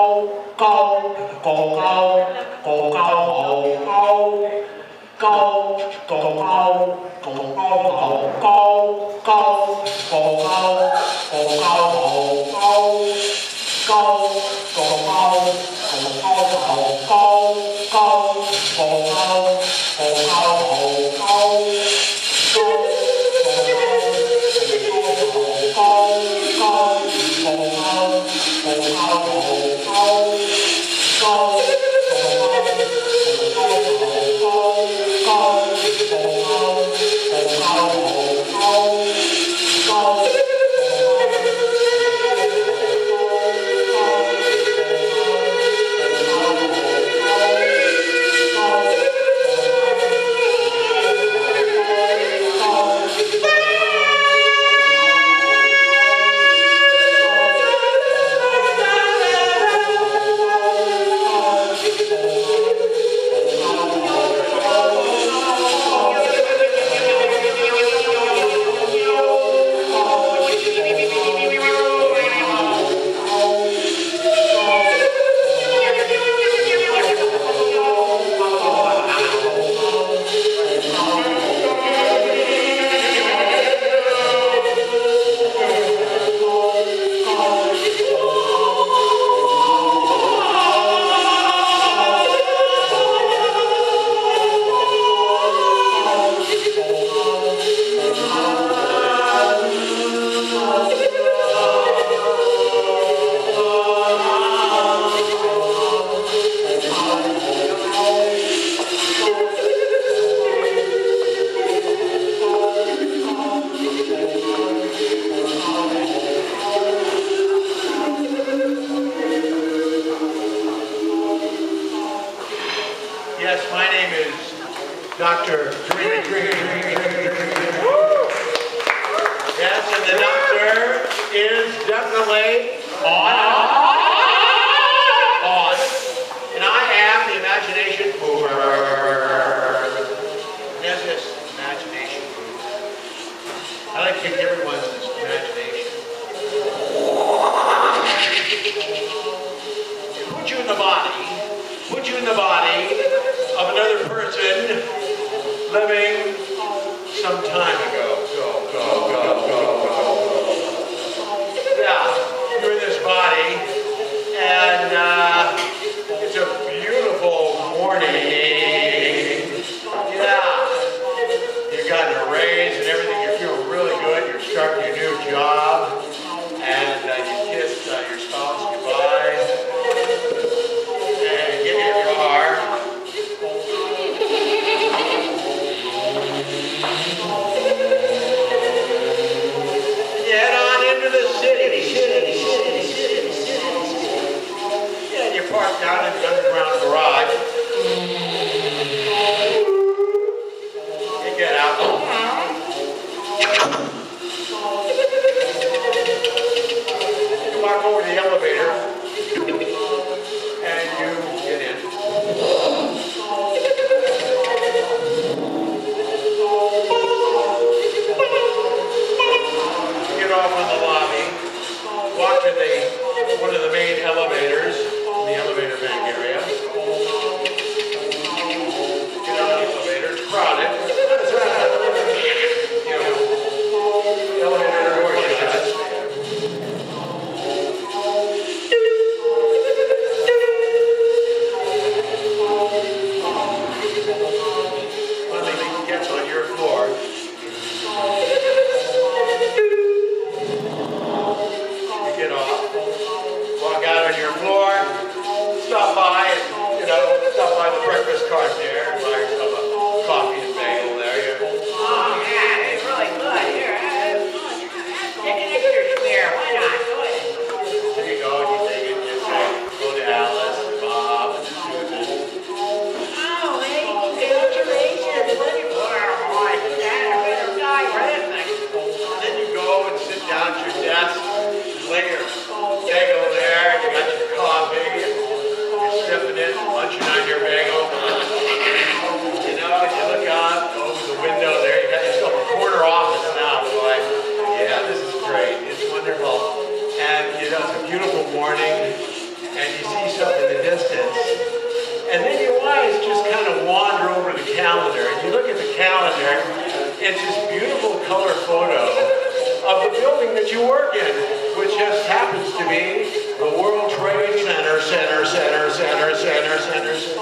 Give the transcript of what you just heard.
高高高高高高，高高高高高高高高高高好高，高高。Dr. Drink, drink, drink, yes, and the doctor is definitely on, on. And I am the imagination mover. Yes, this imagination mover. I like to take everyone's imagination. Put you in the body. Put you in the body living some time ago. Go, go, go, go, go. Yeah, you're in this body, and. Uh, parked down in the underground garage. You get out. You walk over the elevator. in, on your bagel. You know, you look out over the window there, you got yourself a corner office now. It's yeah, this is great. It's wonderful. And, you know, it's a beautiful morning, and you see something in the distance. And then your eyes just kind of wander over the calendar, and you look at the calendar, it's this beautiful color photo of the building that you work in, which just happens to be World